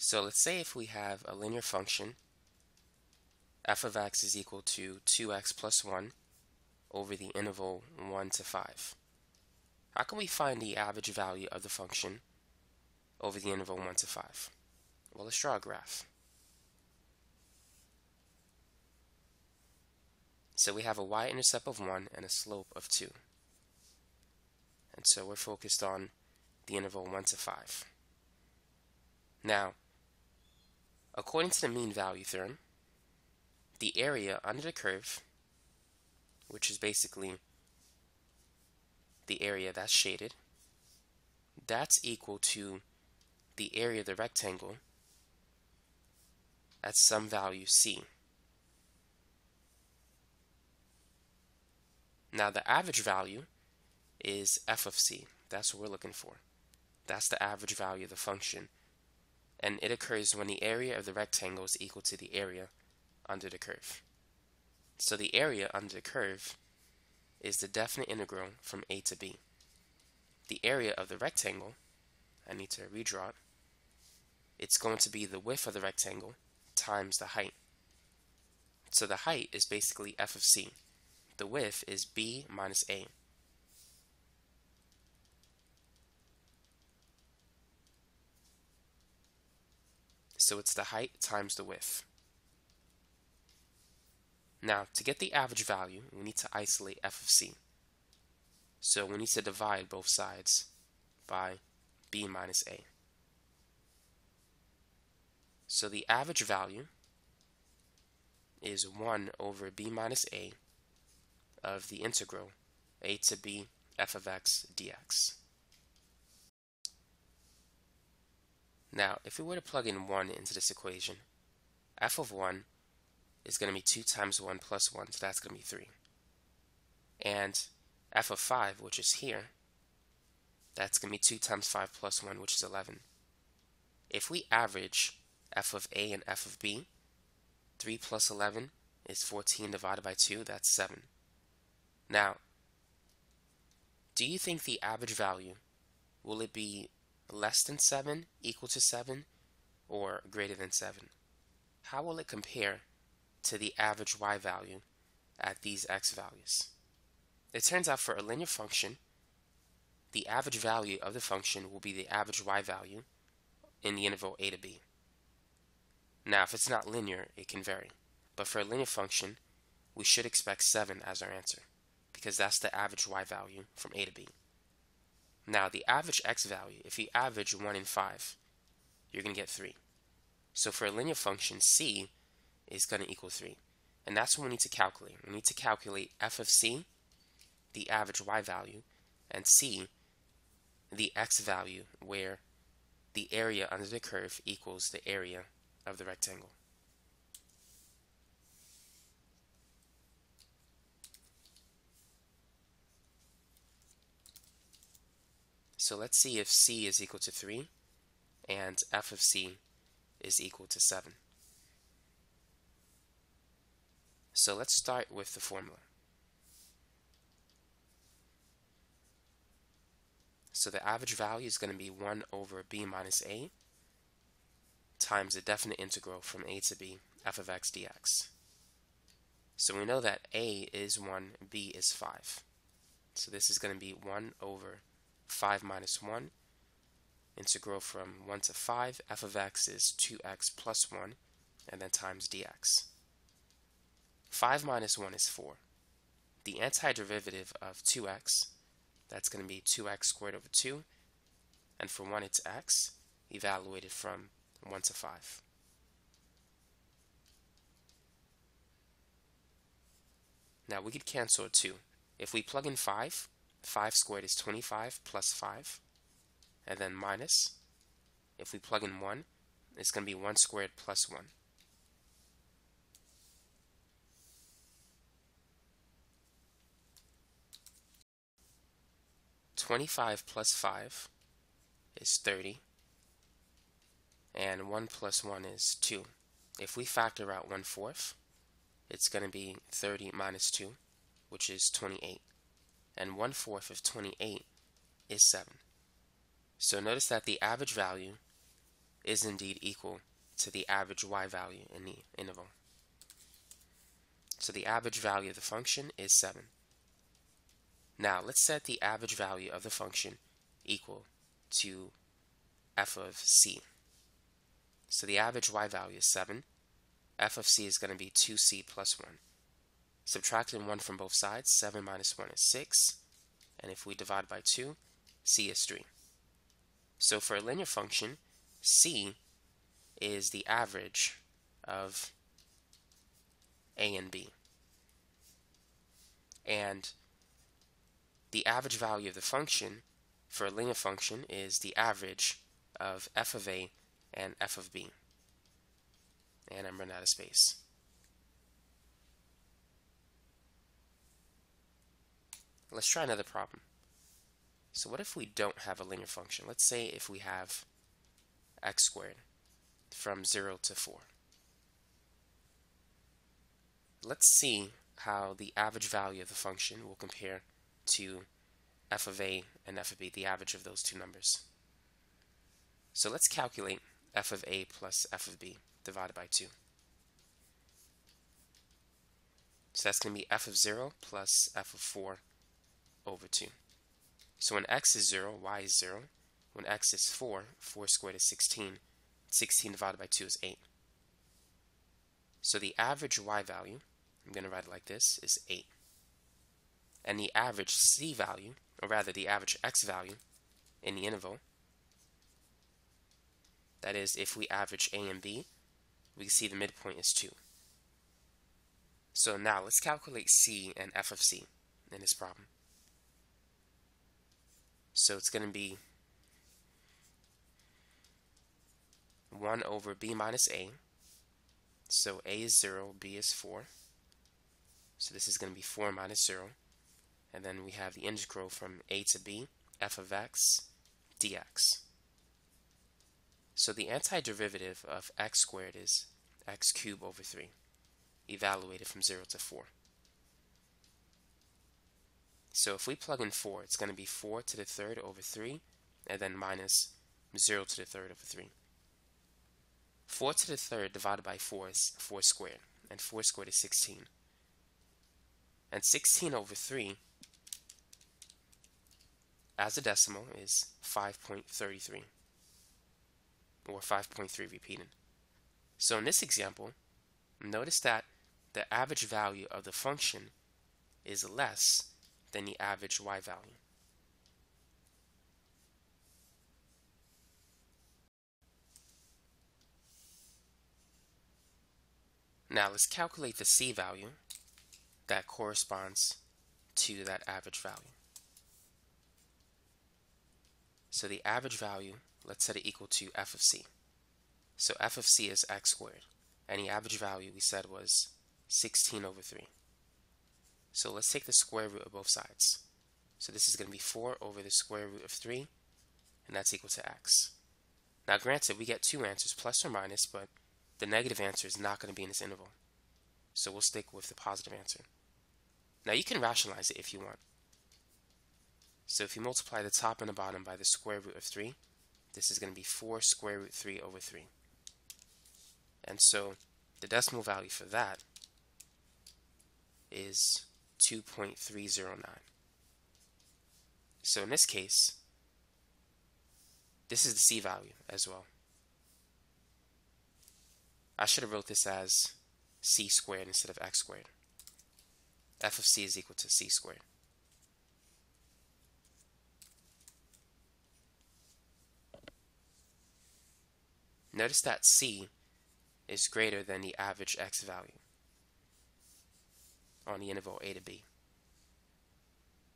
So let's say if we have a linear function, f of x is equal to 2x plus 1 over the interval 1 to 5. How can we find the average value of the function over the interval 1 to 5? Well, let's draw a graph. So we have a y-intercept of 1 and a slope of 2. And so we're focused on the interval 1 to 5. Now, according to the mean value theorem, the area under the curve, which is basically the area that's shaded, that's equal to the area of the rectangle at some value c. Now the average value is f of c. That's what we're looking for. That's the average value of the function. And it occurs when the area of the rectangle is equal to the area under the curve. So the area under the curve is the definite integral from a to b. The area of the rectangle, I need to redraw it, it's going to be the width of the rectangle times the height. So the height is basically f of c. The width is b minus a. So it's the height times the width. Now, to get the average value, we need to isolate f of c. So we need to divide both sides by b minus a. So the average value is 1 over b minus a of the integral a to b f of x dx. Now, if we were to plug in 1 into this equation, f of 1 is going to be 2 times 1 plus 1, so that's going to be 3. And f of 5, which is here, that's going to be 2 times 5 plus 1, which is 11. If we average f of a and f of b, 3 plus 11 is 14 divided by 2, that's 7. Now, do you think the average value, will it be less than 7, equal to 7, or greater than 7? How will it compare to the average y value at these x values? It turns out for a linear function, the average value of the function will be the average y value in the interval a to b. Now, if it's not linear, it can vary. But for a linear function, we should expect 7 as our answer, because that's the average y value from a to b. Now, the average x value, if you average 1 and 5, you're going to get 3. So for a linear function, c is going to equal 3. And that's what we need to calculate. We need to calculate f of c, the average y value, and c, the x value, where the area under the curve equals the area of the rectangle. So let's see if c is equal to 3 and f of c is equal to 7. So let's start with the formula. So the average value is going to be 1 over b minus a times the definite integral from a to b f of x dx. So we know that a is 1, b is 5. So this is going to be 1 over 5 minus 1. Integral from 1 to 5, f of x is 2x plus 1, and then times dx. 5 minus 1 is 4. The antiderivative of 2x, that's going to be 2x squared over 2, and for 1 it's x, evaluated from 1 to 5. Now we could cancel a 2. If we plug in 5, 5 squared is 25 plus 5, and then minus. If we plug in 1, it's going to be 1 squared plus 1. Twenty-five plus five is thirty, and 1 plus 1 is 2. If we factor out 1 fourth, it's going to be 30 minus 2, which is 28 and 1 fourth of 28 is 7. So notice that the average value is indeed equal to the average y value in the interval. So the average value of the function is 7. Now let's set the average value of the function equal to f of c. So the average y value is 7. f of c is going to be 2c plus 1. Subtracting 1 from both sides, 7 minus 1 is 6. And if we divide by 2, c is 3. So for a linear function, c is the average of a and b. And the average value of the function for a linear function is the average of f of a and f of b. And I'm running out of space. Let's try another problem. So what if we don't have a linear function? Let's say if we have x squared from 0 to 4. Let's see how the average value of the function will compare to f of a and f of b, the average of those two numbers. So let's calculate f of a plus f of b divided by 2. So that's going to be f of 0 plus f of 4 over 2. So when x is 0, y is 0. When x is 4, 4 squared is 16. 16 divided by 2 is 8. So the average y value, I'm going to write it like this, is 8. And the average c value, or rather the average x value in the interval, that is, if we average a and b, we can see the midpoint is 2. So now let's calculate c and f of c in this problem. So it's going to be 1 over b minus a. So a is 0, b is 4. So this is going to be 4 minus 0. And then we have the integral from a to b, f of x, dx. So the antiderivative of x squared is x cubed over 3, evaluated from 0 to 4. So if we plug in 4, it's going to be 4 to the third over 3, and then minus 0 to the third over 3. 4 to the third divided by 4 is 4 squared, and 4 squared is 16. And 16 over 3 as a decimal is 5.33, or 5.3 repeated. So in this example, notice that the average value of the function is less than the average y value. Now let's calculate the c value that corresponds to that average value. So the average value, let's set it equal to f of c. So f of c is x squared, and the average value we said was 16 over 3. So let's take the square root of both sides. So this is going to be 4 over the square root of 3, and that's equal to x. Now granted, we get two answers, plus or minus, but the negative answer is not going to be in this interval. So we'll stick with the positive answer. Now you can rationalize it if you want. So if you multiply the top and the bottom by the square root of 3, this is going to be 4 square root 3 over 3. And so the decimal value for that is 2.309. So in this case, this is the c value as well. I should have wrote this as c squared instead of x squared. f of c is equal to c squared. Notice that c is greater than the average x value on the interval a to b.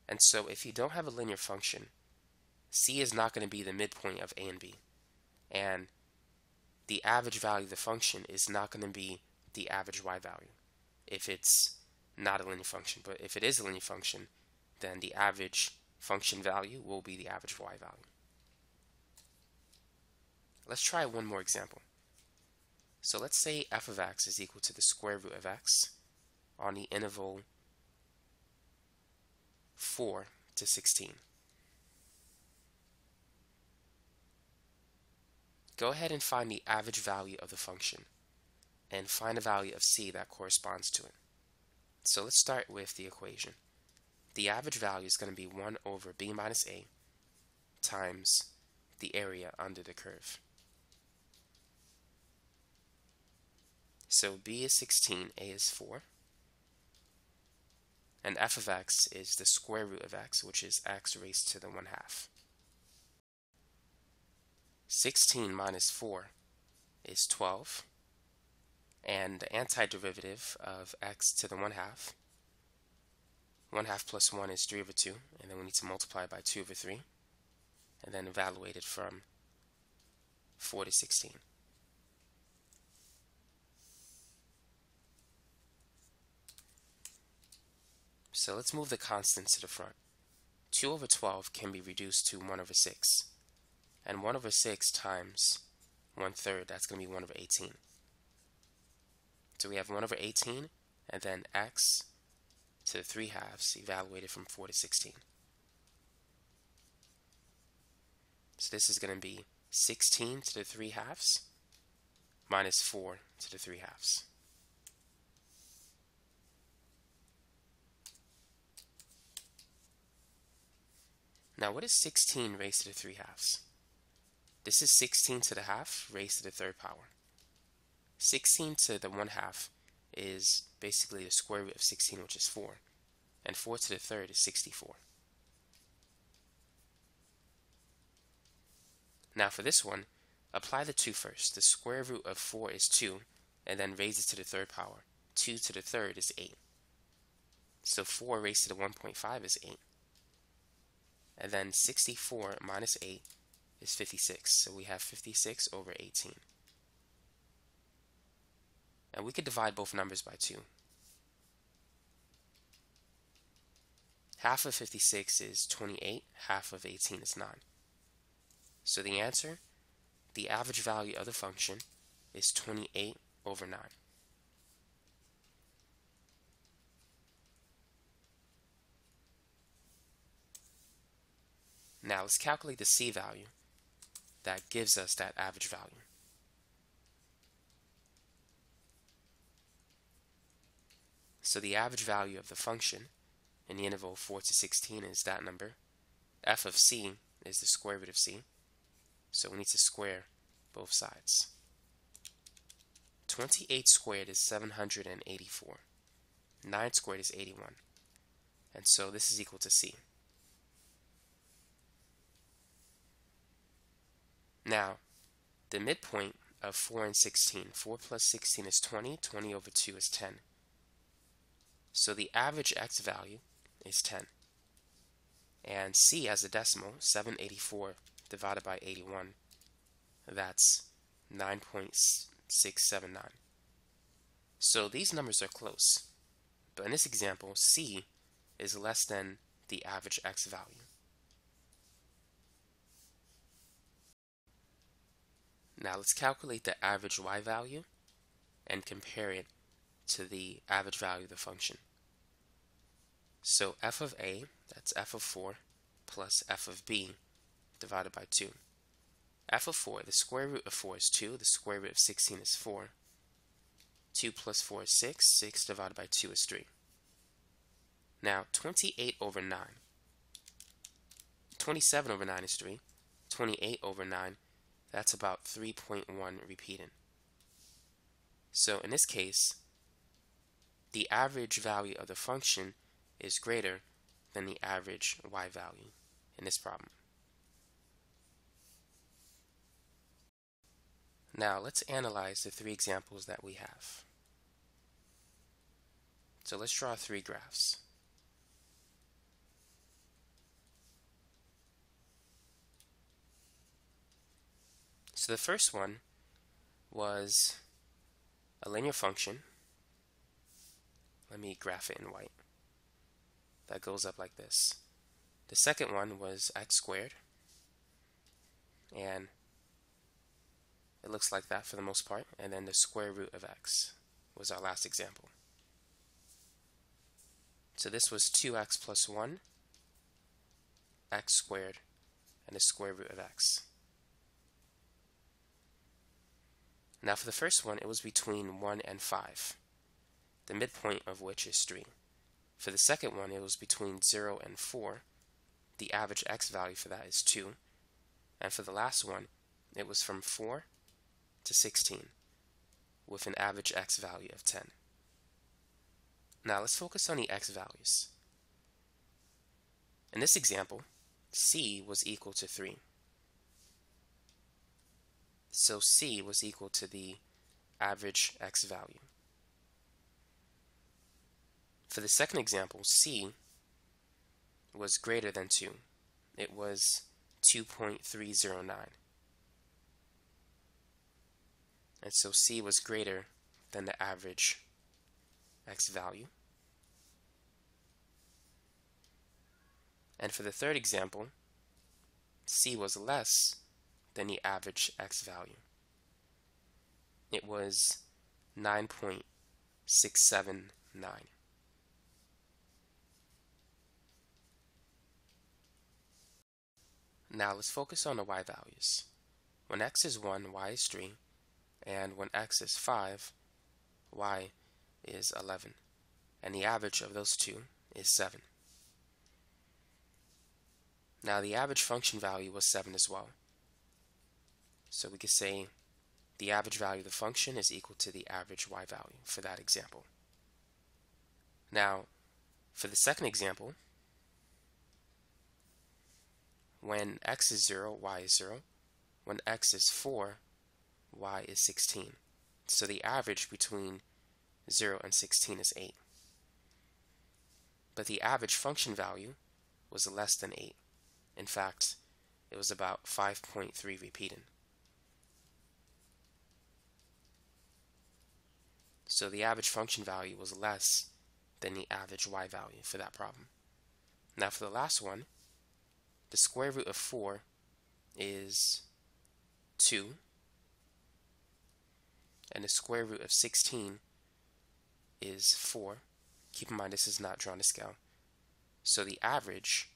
And so if you don't have a linear function, c is not going to be the midpoint of a and b. And the average value of the function is not going to be the average y value if it's not a linear function. But if it is a linear function, then the average function value will be the average y value. Let's try one more example. So let's say f of x is equal to the square root of x on the interval 4 to 16. go ahead and find the average value of the function and find a value of c that corresponds to it. So let's start with the equation. The average value is going to be 1 over b minus a times the area under the curve. So b is 16, a is 4. And f of x is the square root of x, which is x raised to the 1 half. 16 minus 4 is 12. And the antiderivative of x to the 1 half, 1 half plus 1 is 3 over 2, and then we need to multiply by 2 over 3, and then evaluate it from 4 to 16. So let's move the constants to the front. 2 over 12 can be reduced to 1 over 6. And 1 over 6 times 1 third, that's going to be 1 over 18. So we have 1 over 18, and then x to the 3 halves, evaluated from 4 to 16. So this is going to be 16 to the 3 halves minus 4 to the 3 halves. Now, what is 16 raised to the 3 halves? This is 16 to the half raised to the third power. 16 to the 1 half is basically the square root of 16, which is 4. And 4 to the third is 64. Now for this one, apply the 2 first. The square root of 4 is 2, and then raise it to the third power. 2 to the third is 8. So 4 raised to the 1.5 is 8. And then 64 minus 8 is 56. So we have 56 over 18. And we could divide both numbers by 2. Half of 56 is 28, half of 18 is 9. So the answer, the average value of the function, is 28 over 9. Now let's calculate the C value that gives us that average value. So the average value of the function in the interval 4 to 16 is that number. f of c is the square root of c. So we need to square both sides. 28 squared is 784. 9 squared is 81. And so this is equal to c. Now, the midpoint of 4 and 16, 4 plus 16 is 20, 20 over 2 is 10. So the average x value is 10. And c as a decimal, 784 divided by 81, that's 9.679. So these numbers are close. But in this example, c is less than the average x value. Now let's calculate the average y value and compare it to the average value of the function. So f of a, that's f of 4, plus f of b divided by 2. f of 4, the square root of 4 is 2, the square root of 16 is 4. 2 plus 4 is 6, 6 divided by 2 is 3. Now 28 over 9. 27 over 9 is 3. 28 over 9 that's about 3.1 repeating. So in this case, the average value of the function is greater than the average y value in this problem. Now let's analyze the three examples that we have. So let's draw three graphs. So the first one was a linear function. Let me graph it in white. That goes up like this. The second one was x squared. And it looks like that for the most part. And then the square root of x was our last example. So this was 2x plus 1, x squared, and the square root of x. Now for the first one, it was between 1 and 5, the midpoint of which is 3. For the second one, it was between 0 and 4. The average x value for that is 2. And for the last one, it was from 4 to 16, with an average x value of 10. Now let's focus on the x values. In this example, c was equal to 3. So c was equal to the average x value. For the second example, c was greater than 2. It was 2.309. And so c was greater than the average x value. And for the third example, c was less than the average x value. It was 9.679. Now let's focus on the y values. When x is 1, y is 3, and when x is 5, y is 11. And the average of those two is 7. Now the average function value was 7 as well. So we could say the average value of the function is equal to the average y value for that example. Now, for the second example, when x is 0, y is 0. When x is 4, y is 16. So the average between 0 and 16 is 8. But the average function value was less than 8. In fact, it was about 5.3 repeated. So the average function value was less than the average y value for that problem. Now for the last one, the square root of 4 is 2, and the square root of 16 is 4. Keep in mind this is not drawn to scale. So the average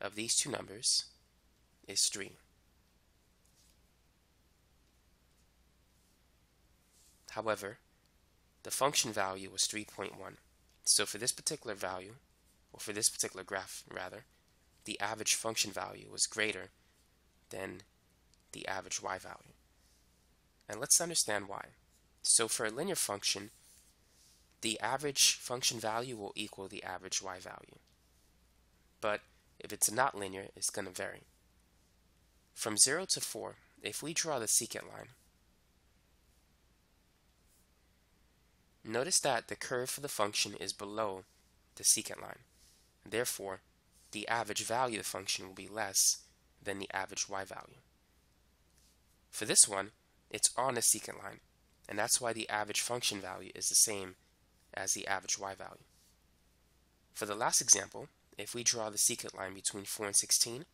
of these two numbers is 3. However, the function value was 3.1. So for this particular value, or for this particular graph rather, the average function value was greater than the average y value. And let's understand why. So for a linear function, the average function value will equal the average y value. But if it's not linear, it's going to vary. From 0 to 4, if we draw the secant line, Notice that the curve for the function is below the secant line. Therefore, the average value of the function will be less than the average y value. For this one, it's on the secant line, and that's why the average function value is the same as the average y value. For the last example, if we draw the secant line between 4 and 16,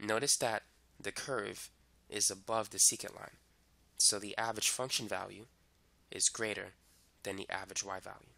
notice that the curve is above the secant line, so the average function value is greater than the average y value.